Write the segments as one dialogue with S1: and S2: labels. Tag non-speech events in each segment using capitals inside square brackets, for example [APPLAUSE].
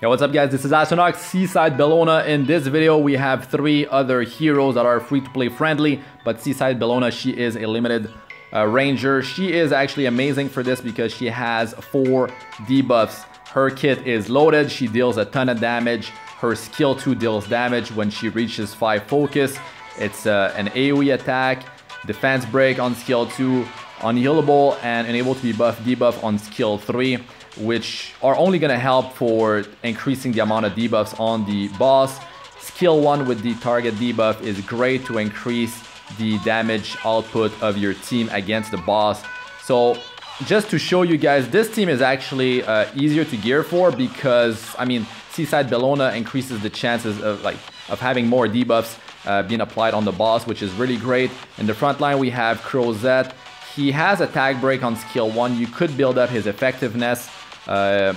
S1: Yo, what's up guys? This is Astranox Seaside Bellona. In this video, we have three other heroes that are free-to-play friendly, but Seaside Bellona, she is a limited uh, ranger. She is actually amazing for this because she has four debuffs. Her kit is loaded, she deals a ton of damage. Her skill 2 deals damage when she reaches 5 focus. It's uh, an AoE attack, defense break on skill 2, unhealable, and unable to be buff debuff on skill 3 which are only going to help for increasing the amount of debuffs on the boss. Skill 1 with the target debuff is great to increase the damage output of your team against the boss. So just to show you guys, this team is actually uh, easier to gear for because, I mean, Seaside Bellona increases the chances of like of having more debuffs uh, being applied on the boss, which is really great. In the front line, we have Crozet. He has attack break on skill 1. You could build up his effectiveness uh,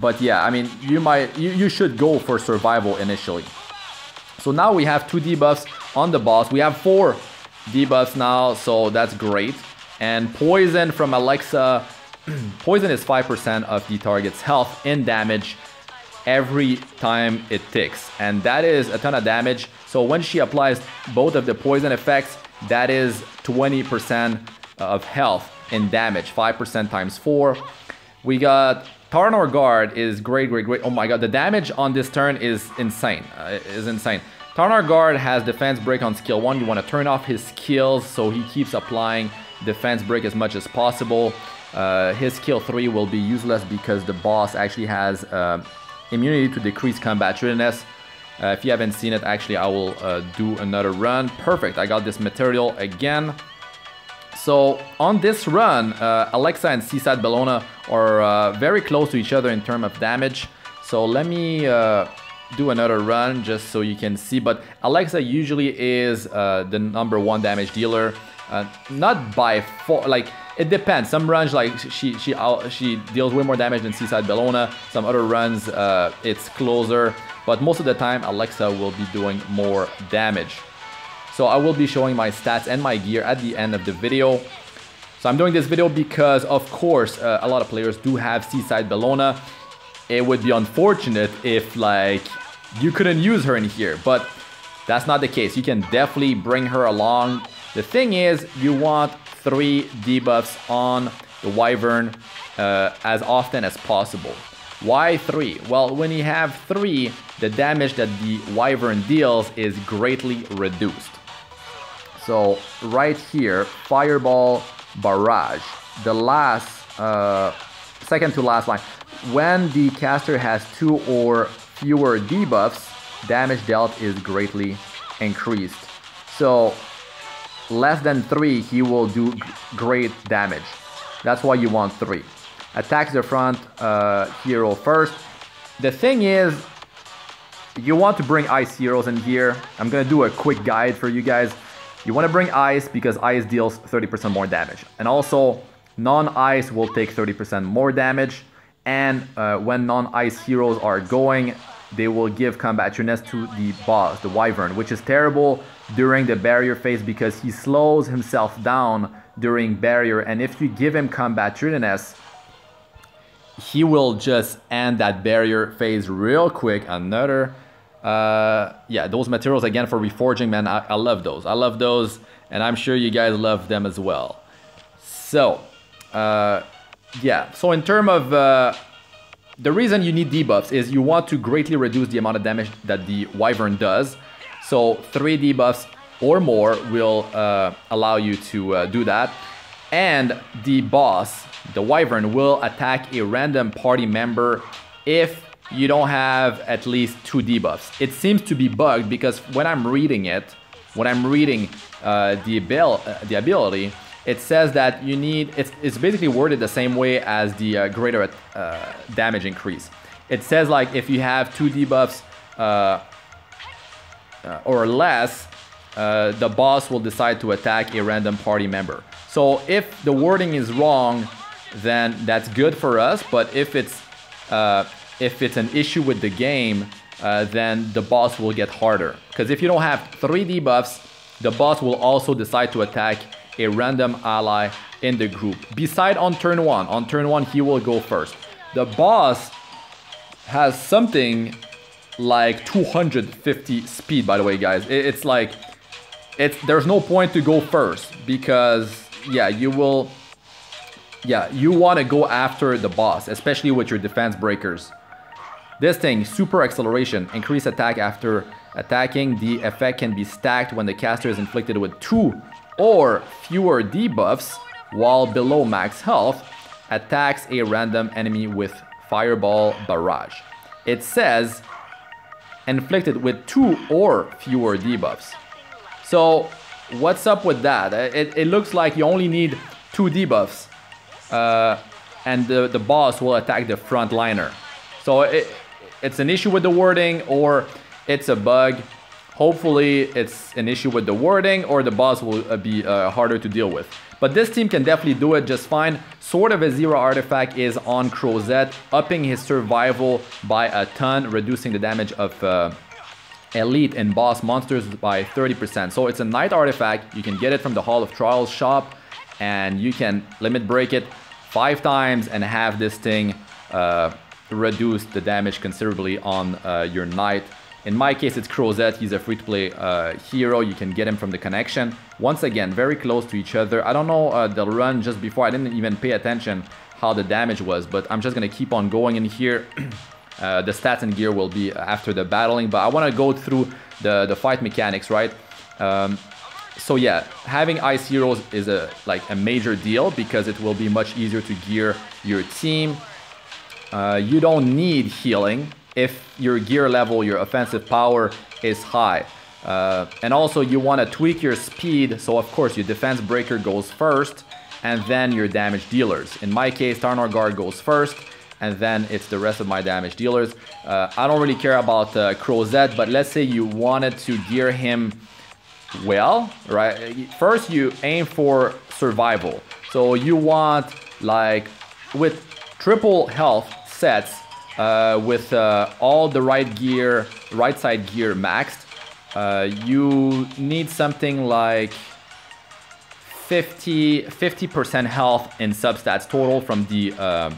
S1: but yeah, I mean, you might, you, you should go for survival initially. So now we have two debuffs on the boss. We have four debuffs now, so that's great. And poison from Alexa, [CLEARS THROAT] poison is 5% of the target's health in damage every time it ticks. And that is a ton of damage. So when she applies both of the poison effects, that is 20% of health in damage, 5% times 4. We got Taranor Guard is great, great, great. Oh my god, the damage on this turn is insane. Uh, is insane. Taranor Guard has defense break on skill 1. You want to turn off his skills so he keeps applying defense break as much as possible. Uh, his skill 3 will be useless because the boss actually has uh, immunity to decrease combat readiness. Uh, if you haven't seen it, actually I will uh, do another run. Perfect, I got this material again. So on this run, uh, Alexa and Seaside Bellona are uh, very close to each other in terms of damage. So let me uh, do another run just so you can see. But Alexa usually is uh, the number one damage dealer. Uh, not by four, like it depends. Some runs like she she she deals way more damage than Seaside Bellona. Some other runs uh, it's closer. But most of the time Alexa will be doing more damage. So I will be showing my stats and my gear at the end of the video. So I'm doing this video because, of course, uh, a lot of players do have Seaside Bellona. It would be unfortunate if, like, you couldn't use her in here, but that's not the case. You can definitely bring her along. The thing is, you want three debuffs on the Wyvern uh, as often as possible. Why three? Well, when you have three, the damage that the Wyvern deals is greatly reduced. So right here, Fireball Barrage, the last, uh, second to last line. When the caster has two or fewer debuffs, damage dealt is greatly increased. So less than three, he will do great damage. That's why you want three. Attacks the front uh, hero first. The thing is, you want to bring ice heroes in here. I'm gonna do a quick guide for you guys. You want to bring ice because ice deals 30% more damage. And also, non-ice will take 30% more damage. And uh, when non-ice heroes are going, they will give combat readiness to the boss, the Wyvern, which is terrible during the barrier phase because he slows himself down during barrier. And if you give him combat readiness, he will just end that barrier phase real quick. Another uh, yeah, those materials again for reforging, man, I, I love those. I love those, and I'm sure you guys love them as well. So, uh, yeah, so in terms of uh, the reason you need debuffs is you want to greatly reduce the amount of damage that the Wyvern does. So three debuffs or more will uh, allow you to uh, do that. And the boss, the Wyvern, will attack a random party member if you don't have at least two debuffs. It seems to be bugged because when I'm reading it, when I'm reading uh, the, abil uh, the ability, it says that you need, it's, it's basically worded the same way as the uh, greater uh, damage increase. It says like if you have two debuffs uh, uh, or less, the boss will decide to attack a random party member. So if the wording is wrong, then that's good for us. But if it's if it's an issue with the game, uh, then the boss will get harder. Because if you don't have three debuffs, the boss will also decide to attack a random ally in the group. Beside on turn one, on turn one he will go first. The boss has something like 250 speed, by the way, guys. It's like, it's there's no point to go first because, yeah, you will, yeah, you want to go after the boss, especially with your defense breakers. This thing, super acceleration, increase attack after attacking. The effect can be stacked when the caster is inflicted with two or fewer debuffs while below max health, attacks a random enemy with Fireball Barrage. It says inflicted with two or fewer debuffs. So what's up with that? It, it looks like you only need two debuffs uh, and the, the boss will attack the front liner. So it, it's an issue with the wording or it's a bug. Hopefully it's an issue with the wording or the boss will uh, be uh, harder to deal with. But this team can definitely do it just fine. Sword of Azira artifact is on Crozet, upping his survival by a ton, reducing the damage of uh, elite and boss monsters by 30%. So it's a knight artifact. You can get it from the Hall of Trials shop and you can limit break it five times and have this thing uh, reduce the damage considerably on uh, your knight in my case, it's Crozet. He's a free-to-play uh, hero. You can get him from the connection. Once again, very close to each other. I don't know uh, the run just before. I didn't even pay attention how the damage was, but I'm just going to keep on going in here. [CLEARS THROAT] uh, the stats and gear will be after the battling, but I want to go through the, the fight mechanics, right? Um, so yeah, having ice heroes is a like a major deal because it will be much easier to gear your team. Uh, you don't need healing if your gear level, your offensive power is high. Uh, and also you want to tweak your speed, so of course your defense breaker goes first, and then your damage dealers. In my case, Taranor Guard goes first, and then it's the rest of my damage dealers. Uh, I don't really care about uh, Crozet, but let's say you wanted to gear him well, right? First you aim for survival. So you want like with triple health sets, uh, with uh, all the right gear, right side gear maxed, uh, you need something like 50 50% health in substats total from the uh,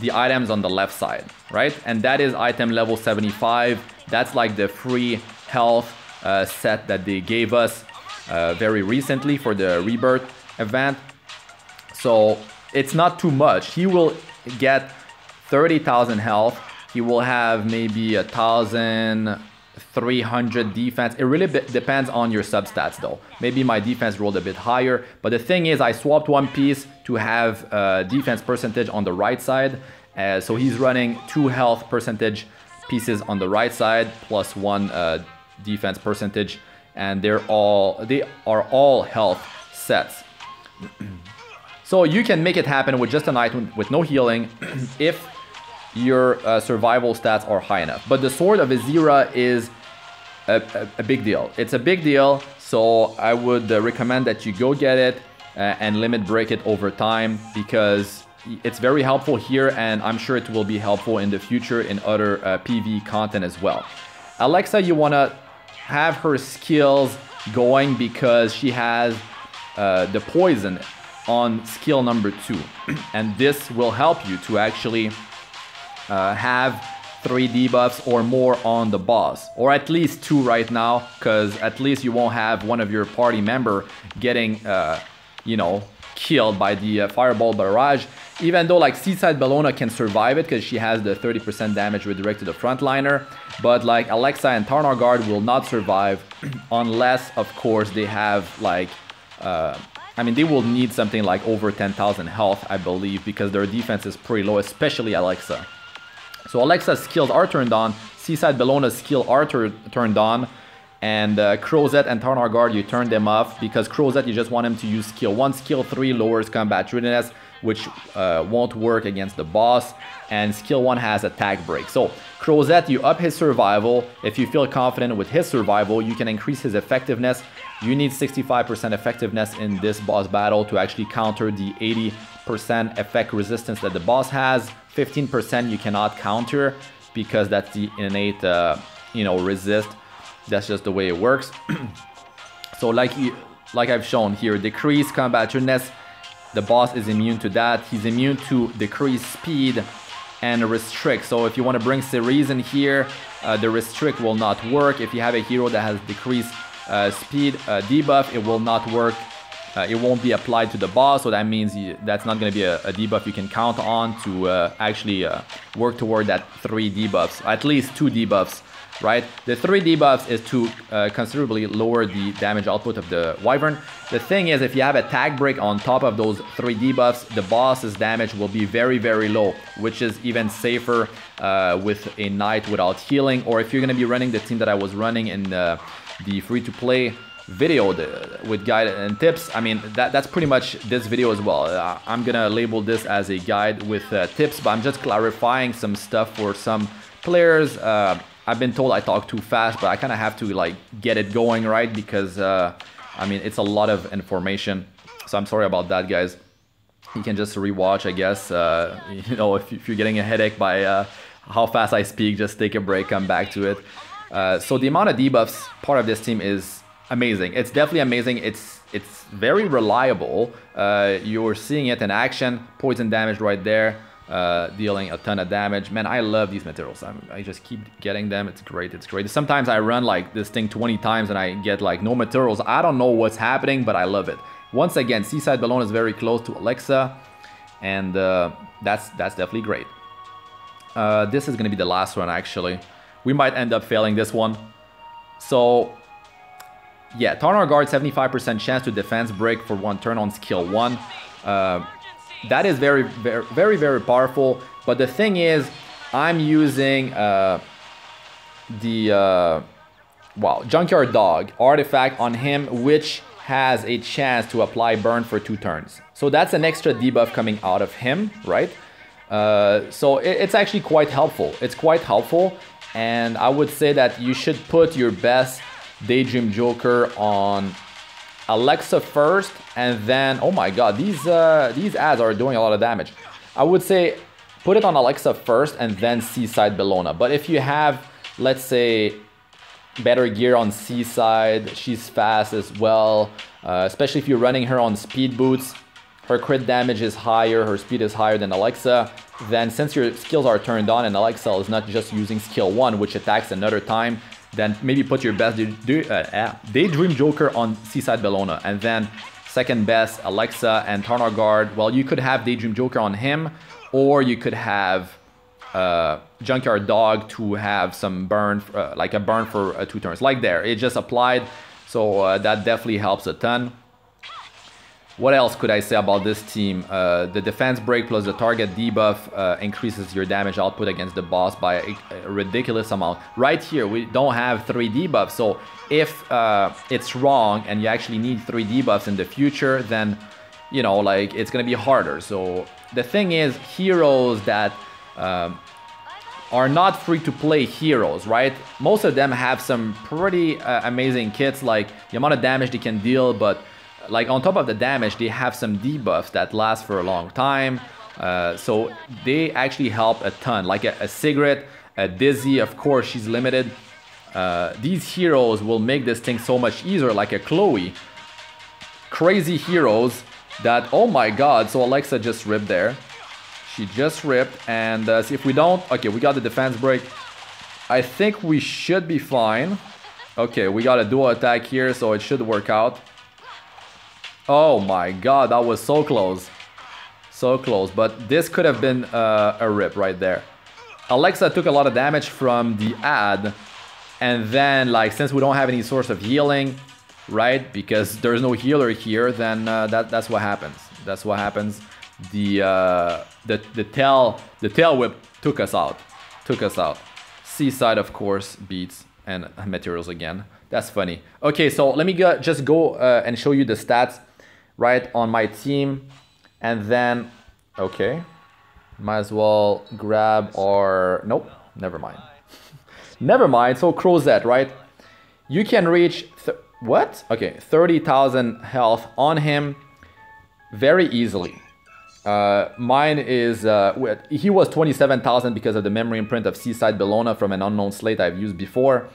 S1: the items on the left side, right? And that is item level 75. That's like the free health uh, set that they gave us uh, very recently for the rebirth event. So it's not too much. He will get 30,000 health. He will have maybe a thousand 300 defense. It really depends on your substats though. Maybe my defense rolled a bit higher, but the thing is I swapped one piece to have a defense percentage on the right side. Uh, so he's running two health percentage pieces on the right side plus one uh, defense percentage and they're all they are all health sets. [CLEARS THROAT] so you can make it happen with just an item with no healing [CLEARS THROAT] if your uh, survival stats are high enough. But the Sword of Azira is a, a, a, big deal. It's a big deal, so I would uh, recommend that you go get it uh, and limit break it over time because it's very helpful here and I'm sure it will be helpful in the future in other uh, PV content as well. Alexa, you want to have her skills going because she has uh, the poison on skill number two [CLEARS THROAT] and this will help you to actually uh, have three debuffs or more on the boss or at least two right now because at least you won't have one of your party member getting uh, you know killed by the uh, fireball barrage even though like Seaside Bellona can survive it because she has the 30% damage redirected to the frontliner but like Alexa and Taranor Guard will not survive [CLEARS THROAT] unless of course they have like uh, I mean, they will need something like over 10,000 health, I believe, because their defense is pretty low, especially Alexa. So Alexa's skills are turned on, Seaside Bellona's skill are turned on, and uh, Crozet and Taranor Guard, you turn them off because Crozet, you just want him to use skill 1. Skill 3 lowers combat readiness, which uh, won't work against the boss, and skill 1 has attack break. So Crozet, you up his survival. If you feel confident with his survival, you can increase his effectiveness. You need 65% effectiveness in this boss battle to actually counter the 80% effect resistance that the boss has. 15% you cannot counter because that's the innate, uh, you know, resist. That's just the way it works. [CLEARS THROAT] so like like I've shown here, decrease combat readiness. The boss is immune to that. He's immune to decreased speed and restrict. So if you want to bring Cerise in here, uh, the restrict will not work. If you have a hero that has decreased uh, speed uh, debuff, it will not work. Uh, it won't be applied to the boss, so that means you, that's not going to be a, a, debuff you can count on to uh, actually uh, work toward that three debuffs, at least two debuffs right? The three debuffs is to uh, considerably lower the damage output of the Wyvern. The thing is, if you have a tag break on top of those three debuffs, the boss's damage will be very, very low, which is even safer uh, with a Knight without healing, or if you're going to be running the team that I was running in uh, the free-to-play video with guide and tips i mean that, that's pretty much this video as well uh, i'm gonna label this as a guide with uh, tips but i'm just clarifying some stuff for some players uh, I've been told I talk too fast, but I kind of have to like get it going right because uh, I mean it's a lot of information. So I'm sorry about that, guys. You can just rewatch, I guess. Uh, [LAUGHS] you know, if, if, you're getting a headache by uh, how fast I speak, just take a break, come back to it. So the amount of debuffs part of this team is amazing. It's definitely amazing. It's it's very reliable. Uh, you're seeing it in action. Poison damage right there uh, dealing a ton of damage. Man, I love these materials. I'm, i just keep getting them. It's great. It's great. Sometimes I run like this thing 20 times and I get like no materials. I don't know what's happening, but I love it. Once again, Seaside Bellona is very close to Alexa, and uh, that's that's definitely great. Uh, this is going to be the last one, actually. We might end up failing this one. So, yeah, Taranor Guard, 75% chance to defense break for one turn on skill 1. Uh, that is very, very, very, very powerful. But the thing is, I'm using uh, the uh, wow Junkyard Dog artifact on him, which has a chance to apply burn for two turns. So that's an extra debuff coming out of him, right? Uh, so it, it's actually quite helpful. It's quite helpful, and I would say that you should put your best Daydream Joker on Alexa first, and then, oh my god, these, uh, these ads are doing a lot of damage. I would say put it on Alexa first and then Seaside Bellona. But if you have, let's say, better gear on Seaside, she's fast as well, uh, especially if you're running her on speed boots, her crit damage is higher, her speed is higher than Alexa, then since your skills are turned on and Alexa is not just using skill 1, which attacks another time, then maybe put your best uh, Daydream Joker on Seaside Bellona. And then second best, Alexa and Taranor Guard. Well, you could have Daydream Joker on him, or you could have uh, Junkyard Dog to have some burn, uh, like a burn for uh, two turns. Like there, it just applied. So uh, that definitely helps a ton. What else could I say about this team? Uh, the defense break plus the target debuff uh, increases your damage output against the boss by a, ridiculous amount. Right here, we don't have three debuffs, so if uh, it's wrong and you actually need three debuffs in the future, then, you know, like, it's gonna be harder. So the thing is, heroes that um, are not free-to-play heroes, right? Most of them have some pretty uh, amazing kits, like the amount of damage they can deal, but like on top of the damage, they have some debuffs that last for a long time. Uh, so they actually help a ton. Like a, a Sigrid, a Dizzy, of course, she's limited. Uh, these heroes will make this thing so much easier, like a Chloe. Crazy heroes that, oh my god, so Alexa just ripped there. She just ripped, and uh, see if we don't, okay, we got the defense break. I think we should be fine. Okay, we got a dual attack here, so it should work out. Oh my god, that was so close. So close, but this could have been uh, a rip right there. Alexa took a lot of damage from the ad, and then, like, since we don't have any source of healing, right, because there's no healer here, then uh, that, that's what happens. That's what happens. The, uh, the, the, tail, the tail whip took us out. Took us out. Seaside, of course, beats and materials again. That's funny. Okay, so let me go, just go uh, and show you the stats right on my team. And then okay might as well grab our nope never mind. [LAUGHS] Never mind so crozet right? You can reach what? Okay 30,000 health on him very easily. Uh, mine is uh, he was 27,000 because of the memory imprint of Seaside Bellona from an unknown slate I've used before.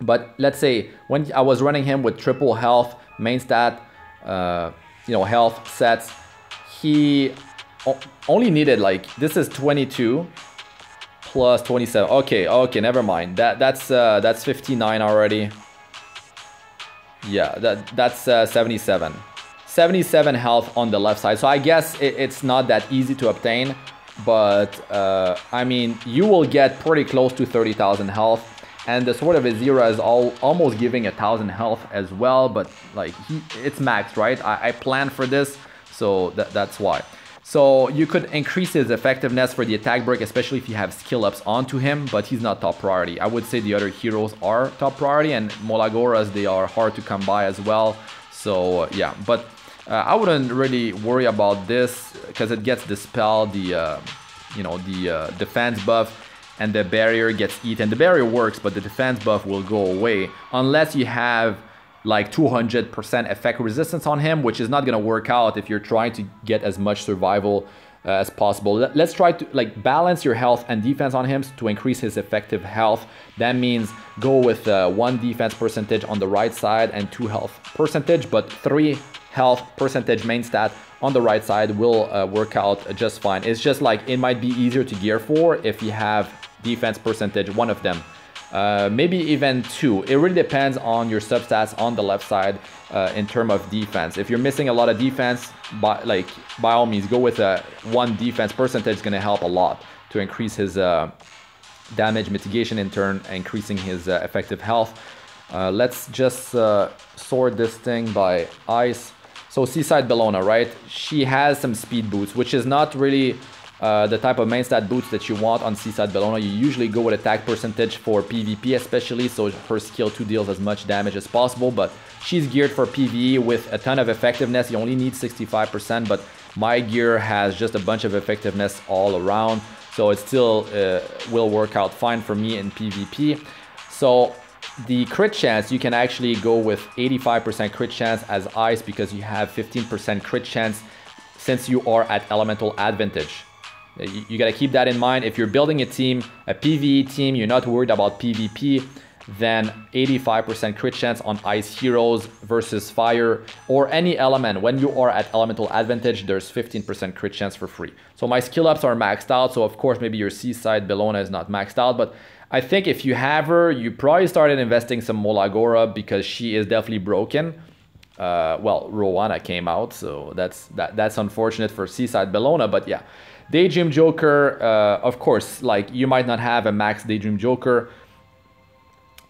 S1: But let's say when I was running him with triple health main stat uh, you know, health sets, he only needed like this is 22 plus 27. Okay, okay, never mind. That that's uh, that's 59 already. Yeah, that that's uh, 77. 77 health on the left side. So I guess it, it's not that easy to obtain, but uh, I mean, you will get pretty close to 30,000 health. And the Sword of Azira is all, almost giving a thousand health as well, but like he, it's max, right? I, I planned for this, so that, that's why. So you could increase his effectiveness for the attack break, especially if you have skill ups onto him, but he's not top priority. I would say the other heroes are top priority and Molagoras, they are hard to come by as well. So yeah, but uh, I wouldn't really worry about this because it gets dispelled the, uh, you know, the uh, defense buff and the barrier gets eaten. The barrier works, but the defense buff will go away unless you have like 200% effect resistance on him, which is not gonna work out if you're trying to get as much survival uh, as possible. Let's try to like balance your health and defense on him to increase his effective health. That means go with uh, one defense percentage on the right side and two health percentage, but three health percentage main stat on the right side will uh, work out just fine. It's just like it might be easier to gear for if you have defense percentage, one of them uh, maybe even two. It really depends on your substats on the left side uh, in terms of defense. If you're missing a lot of defense, by, like by all means, go with a one defense percentage. Going to help a lot to increase his uh, damage mitigation in turn, increasing his uh, effective health. Uh, let's just uh, sort this thing by ice. So Seaside Bellona, right? She has some speed boots, which is not really uh, the type of main stat boots that you want on Seaside Bellona. You usually go with attack percentage for PvP especially, so her skill 2 deals as much damage as possible, but she's geared for PvE with a ton of effectiveness. You only need 65%, but my gear has just a bunch of effectiveness all around, so it still uh, will work out fine for me in PvP. So the crit chance, you can actually go with 85% crit chance as ice because you have 15% crit chance since you are at elemental advantage. You, you got to keep that in mind. If you're building a team, a PvE team, you're not worried about PvP, then 85% crit chance on ice heroes versus fire or any element. When you are at elemental advantage, there's 15% crit chance for free. So my skill ups are maxed out. So of course, maybe your seaside Bellona is not maxed out, but I think if you have her, you probably started investing some Molagora because she is definitely broken. Uh, well, Rowana came out, so that's that, that's unfortunate for Seaside Bellona, but yeah. Daydream Joker, uh, of course, like you might not have a max Daydream Joker.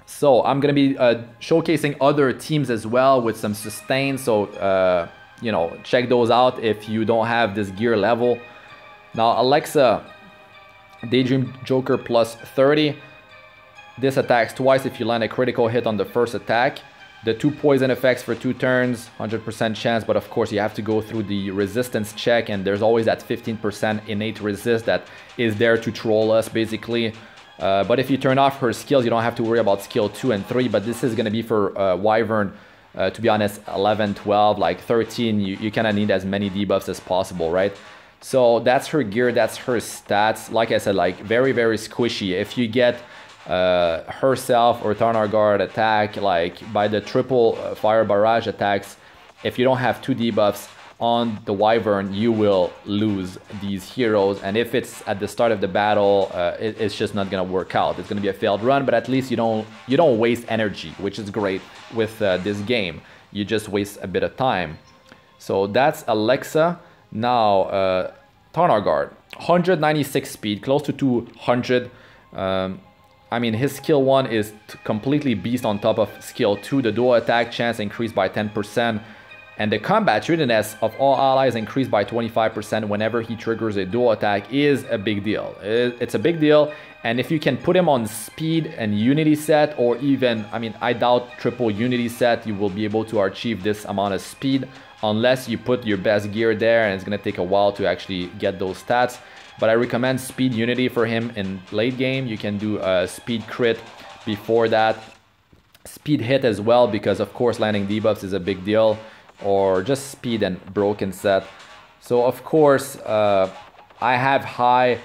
S1: So I'm gonna be uh, showcasing other teams as well with some sustain. So uh, you know, check those out if you don't have this gear level. Now Alexa, Daydream Joker plus 30. This attacks twice if you land a critical hit on the first attack. The two poison effects for two turns, 100% chance, but of course you have to go through the resistance check and there's always that 15% innate resist that is there to troll us basically. Uh, but if you turn off her skills, you don't have to worry about skill 2 and 3, but this is going to be for uh, Wyvern, uh, to be honest, 11, 12, like 13, you, you kind of need as many debuffs as possible, right? So that's her gear, that's her stats. Like I said, like very, very squishy. If you get uh, herself or Taranor Guard attack, like by the triple uh, fire barrage attacks, if you don't have two debuffs on the Wyvern, you will lose these heroes. And if it's at the start of the battle, uh, it, it's just not gonna work out. It's gonna be a failed run, but at least you don't you don't waste energy, which is great with uh, this game. You just waste a bit of time. So that's Alexa. Now, uh, Taranor Guard, 196 speed, close to 200. Um, I mean, his skill 1 is completely beast on top of skill 2. The dual attack chance increased by 10%. And the combat readiness of all allies increased by 25% whenever he triggers a dual attack is a big deal. It's a big deal. And if you can put him on speed and unity set, or even, I mean, I doubt triple unity set, you will be able to achieve this amount of speed unless you put your best gear there and it's to take a while to actually get those stats. But I recommend Speed Unity for him in late game. You can do a Speed Crit before that. Speed Hit as well because of course landing debuffs is a big deal. Or just Speed and Broken set. So of course uh, I have high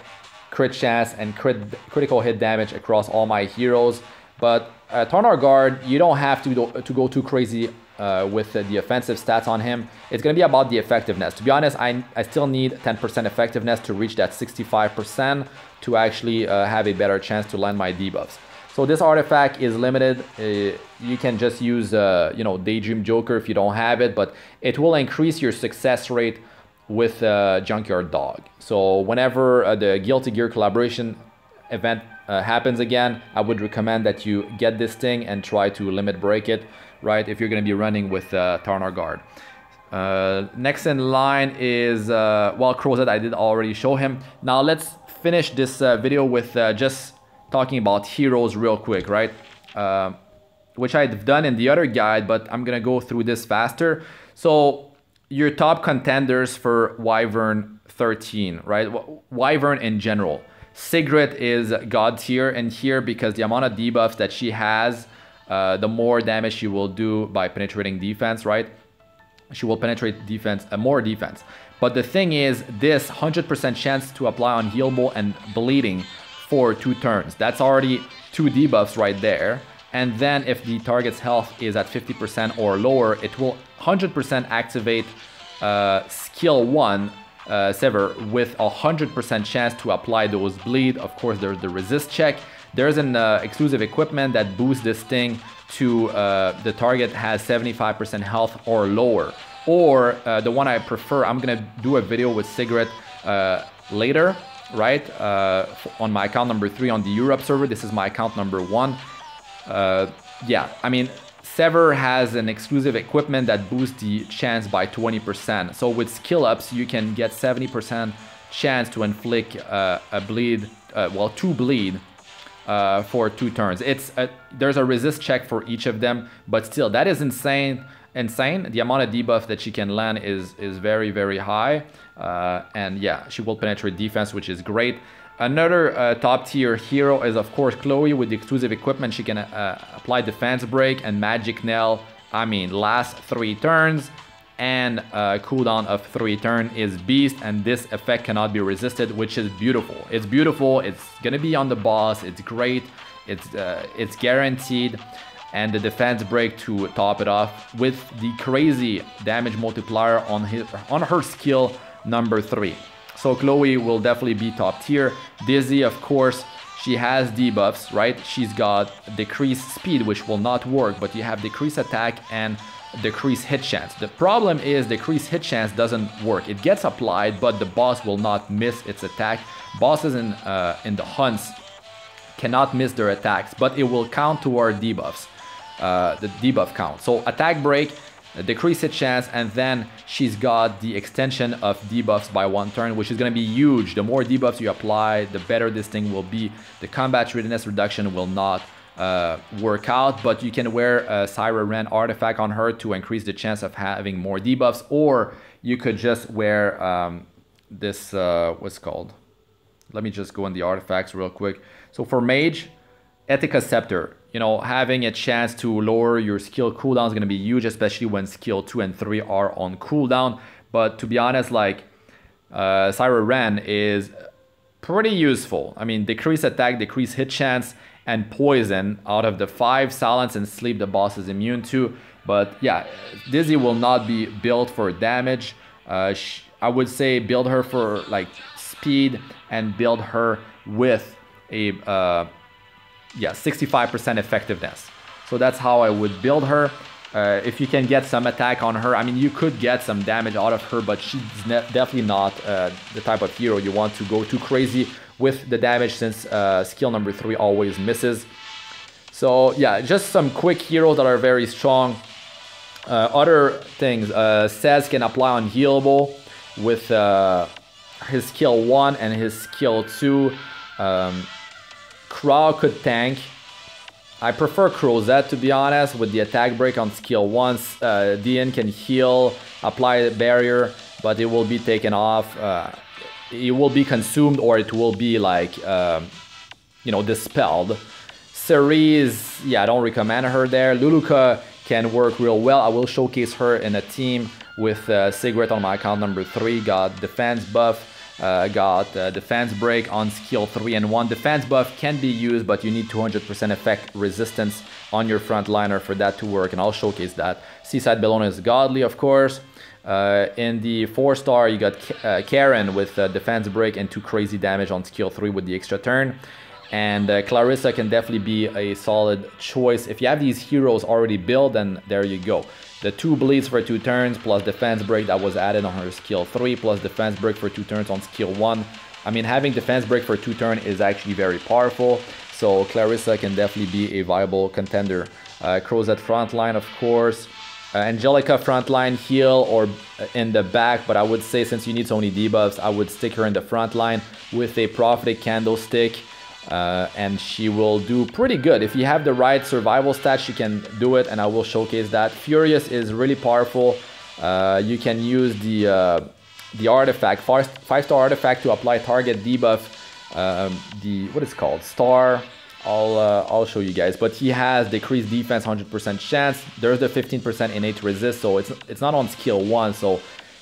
S1: crit chance and crit critical hit damage across all my heroes. But uh, Taranor Guard, you don't have to, to go too crazy uh, with the offensive stats on him. It's going to be about the effectiveness. To be honest, I, I still need 10% effectiveness to reach that 65% to actually uh, have a better chance to land my debuffs. So this artifact is limited. Uh, you can just use, uh, you know, Daydream Joker if you don't have it, but it will increase your success rate with uh, Junkyard Dog. So whenever uh, the Guilty Gear collaboration event happens again, I would recommend that you get this thing and try to limit break it, right? If you're going to be running with uh, Taranor Guard. Uh, next in line is, uh, well, Crozet, I did already show him. Now let's finish this uh, video with uh, just talking about heroes real quick, right? Uh, which I've done in the other guide, but I'm going to go through this faster. So your top contenders for Wyvern 13, right? Wyvern in general. Sigrid is god tier and here because the amount of debuffs that she has, uh, the more damage she will do by penetrating defense, right? She will penetrate defense, uh, more defense. But the thing is, this 100% chance to apply on healable and bleeding for two turns. That's already two debuffs right there. And then if the target's health is at 50% or lower, it will 100% activate uh, skill 1 uh, Sever with 100% chance to apply those bleed. Of course, there's the resist check. There's an uh, exclusive equipment that boosts this thing to uh, the target has 75% health or lower. Or uh, the one I prefer, I'm gonna do a video with Sigrid uh, later, right? Uh, on my account number three on the Europe server. This is my account number one. yeah, I mean, Sever has an exclusive equipment that boosts the chance by 20%. So with skill ups, you can get 70% chance to inflict uh, a bleed, uh, well, two bleed uh, for two turns. It's a, there's a resist check for each of them, but still, that is insane. Insane. The amount of debuff that she can land is is very very high, uh, and yeah, she will penetrate defense, which is great. Another uh, top tier hero is of course Chloe with the exclusive equipment. She can uh, apply defense break and magic nail. I mean, last three turns and uh, cooldown of three turn is beast and this effect cannot be resisted, which is beautiful. It's beautiful. It's gonna be on the boss. It's great. It's uh, it's guaranteed. And the defense break to top it off with the crazy damage multiplier on his on her skill number three. So Chloe will definitely be top tier. Dizzy, of course, she has debuffs, right? She's got decreased speed, which will not work, but you have decreased attack and decreased hit chance. The problem is decreased hit chance doesn't work. It gets applied, but the boss will not miss its attack. Bosses in, uh, in the hunts cannot miss their attacks, but it will count toward debuffs, uh, the debuff count. So attack break decrease hit chance, and then she's got the extension of debuffs by one turn, which is going to be huge. The more debuffs you apply, the better this thing will be. The combat readiness reduction will not uh, work out, but you can wear a Sira-Ren artifact on her to increase the chance of having more debuffs, or you could just wear um, this, uh, what's called? Let me just go in the artifacts real quick. So for Mage, Etika Scepter you know, having a chance to lower your skill cooldown is going to be huge, especially when skill 2 and 3 are on cooldown. But to be honest, like, uh, Sira-Ren is pretty useful. I mean, decrease attack, decrease hit chance, and poison out of the 5 silence and sleep the boss is immune to. But yeah, Dizzy will not be built for damage. Uh, I would say build her for like speed and build her with a uh, yeah, 65% effectiveness. So that's how I would build her. Uh, if you can get some attack on her, I mean, you could get some damage out of her, but she's definitely not uh, the type of hero you want to go too crazy with the damage since uh, skill number three always misses. So yeah, just some quick heroes that are very strong. Uh, other things, uh, Sez can apply on healable with uh, his skill 1 and his skill 2. Um, Krau could tank. I prefer Crozet to be honest with the attack break on skill once. Uh, Diene can heal, apply the barrier, but it will be taken off. Uh, it will be consumed or it will be like, um, you know, dispelled. Cerise, yeah, I don't recommend her there. Luluka can work real well. I will showcase her in a team with uh, Sigrid on my account number 3. Got defense buff, Uh, got uh, defense break on skill 3 and 1. Defense buff can be used, but you need 200% effect resistance on your front liner for that to work, and I'll showcase that. Seaside Bellona is godly, of course. Uh, in the 4 star, you got uh, Karin with uh, defense break and 2 crazy damage on skill 3 with the extra turn. And uh, Clarissa can definitely be a solid choice. If you have these heroes already built, then there you go. The two bleeds for two turns plus defense break that was added on her skill 3 plus defense break for two turns on skill 1. I mean, having defense break for two turn is actually very powerful. So Clarissa can definitely be a viable contender. Uh, Crozet frontline, of course. Uh, Angelica frontline heal or in the back, but I would say since you need so many debuffs, I would stick her in the front line with a Prophetic Candlestick uh, and she will do pretty good. If you have the right survival stats, she can do it, and I will showcase that. Furious is really powerful. Uh, you can use the uh, the artifact, five, five star artifact to apply target debuff. Um, the what is called star. I'll uh, I'll show you guys. But he has decreased defense, 100% chance. There's the 15% innate resist, so it's it's not on skill one, so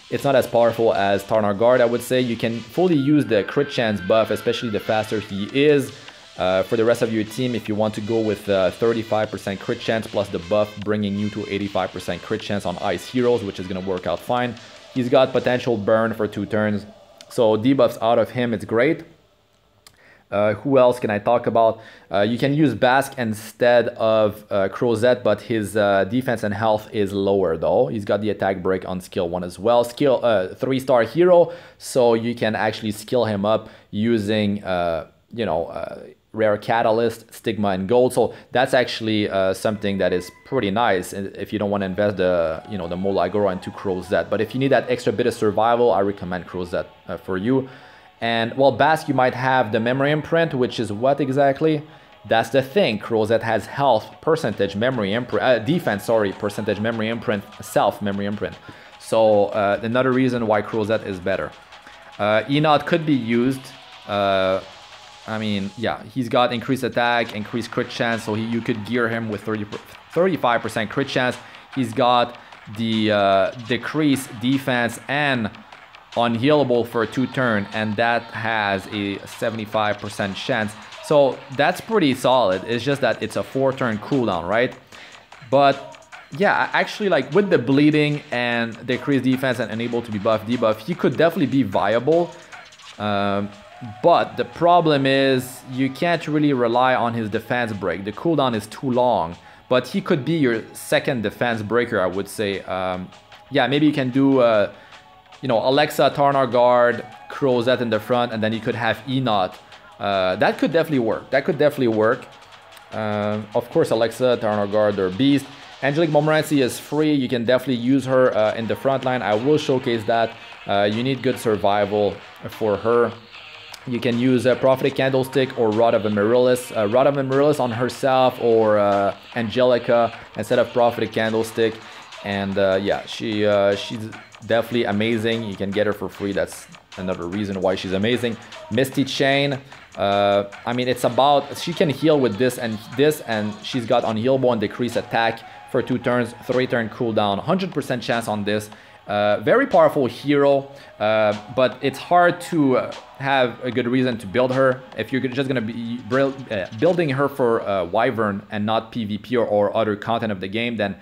S1: it's not as powerful as Taranor Guard, I would say. You can fully use the crit chance buff, especially the faster he is. Uh, for the rest of your team, if you want to go with 35% uh, crit chance plus the buff bringing you to 85% crit chance on Ice Heroes, which is going to work out fine. He's got potential burn for two turns. So debuffs out of him, it's great. Uh, who else can I talk about? Uh, you can use Bask instead of uh, Crozet, but his uh, defense and health is lower though. He's got the attack break on skill 1 as well. Skill uh, 3 star hero, so you can actually skill him up using, uh, you know, rare catalyst, stigma, and gold. So that's actually something that is pretty nice if you don't want to invest the, you know, the Molagora into Crozet. But if you need that extra bit of survival, I recommend Crozet for you. And well, Bask, you might have the memory imprint, which is what exactly? That's the thing. Crozet has health percentage memory imprint, uh, defense, sorry, percentage memory imprint, self memory imprint. So uh, another reason why Crozet is better. Uh, Enott could be used. Uh, I mean, yeah, he's got increased attack, increased crit chance, so he, you could gear him with 30, 35% crit chance. He's got the uh, decreased defense and unhealable for a two turn and that has a 75% chance. So that's pretty solid. It's just that it's a four turn cooldown, right? But yeah, actually like with the bleeding and decreased defense and unable to be buff debuff, he could definitely be viable. Um, but the problem is you can't really rely on his defense break. The cooldown is too long. But he could be your second defense breaker, I would say. Um, yeah, maybe you can do uh, you know, Alexa, Taranor Guard, Crozet in the front, and then you could have Enott. Uh, that could definitely work. That could definitely work. Uh, of course, Alexa, Taranor Guard, or Beast. Angelique Montmorency is free. You can definitely use her uh, in the front line. I will showcase that. Uh, you need good survival for her. You can use a Prophetic Candlestick or Rod of Amaryllis. Uh, Rod of Amaryllis on herself or uh, Angelica instead of Prophetic Candlestick. And uh, yeah, she uh, she's definitely amazing. You can get her for free. That's another reason why she's amazing. Misty Chain. Uh, I mean, it's about she can heal with this and this, and she's got unhealable and decrease attack for two turns, three turn cooldown, 100% chance on this. Uh, very powerful hero, uh, but it's hard to uh, have a good reason to build her if you're just gonna be uh, building her for uh, Wyvern and not PvP or, or other content of the game. Then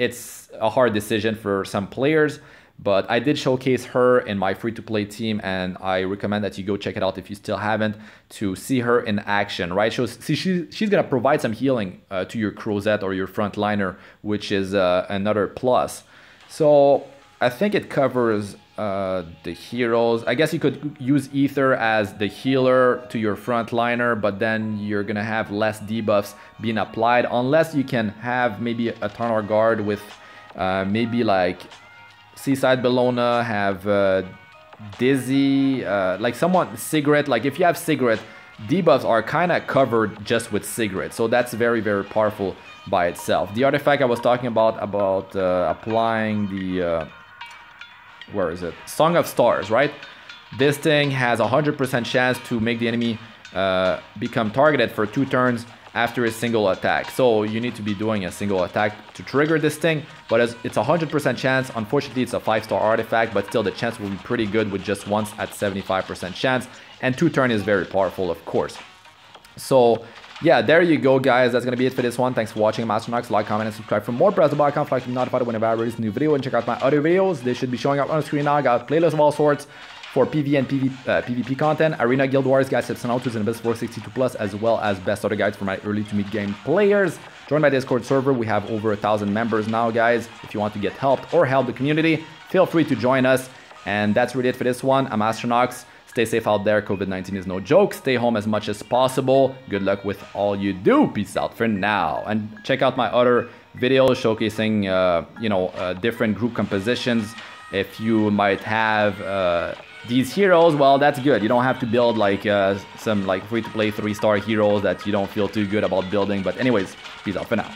S1: it's a hard decision for some players. But I did showcase her in my free to play team, and I recommend that you go check it out if you still haven't to see her in action, right? So, see, she, she's gonna provide some healing uh, to your Crozet or your frontliner, which is uh, another plus. So, I think it covers uh, the heroes. I guess you could use Aither as the healer to your frontliner, but then you're gonna have less debuffs being applied, unless you can have maybe a Taranor Guard with uh, maybe like Seaside Bellona, have uh, Dizzy, uh, like someone, Sigrid, like if you have Sigrid, debuffs are kind of covered just with Sigrid, so that's very, very powerful by itself. The artifact I was talking about, about uh, applying the, where is it? Song of Stars, right? This thing has a 100% chance to make the enemy uh, become targeted for two turns after a single attack. So you need to be doing a single attack to trigger this thing, but as it's a 100% chance. Unfortunately, it's a 5-star artifact, but still the chance will be pretty good with just once at 75% chance. And two turn is very powerful, of course. So yeah, there you go, guys. That's going to be it for this one. Thanks for watching, Masternox. Like, comment, and subscribe for more. Press the bell icon to be notified whenever I release a new video. And check out my other videos. They should be showing up on the screen now. I got playlists of all sorts for PV and PV, uh, PvP content, Arena Guild Wars guides, tips and outros, and best 462 plus, as well as best other guides for my early to mid game players. Join my Discord server. We have over a thousand members now, guys. If you want to get helped or help the community, feel free to join us. And that's really it for this one. I'm Astranox. Stay safe out there. COVID-19 is no joke. Stay home as much as possible. Good luck with all you do. Peace out for now. And check out my other videos showcasing, uh, you know, uh, different group compositions. If you might have uh, these heroes, well, that's good. You don't have to build like uh, some like free-to-play three-star heroes that you don't feel too good about building. But anyways, peace out for now.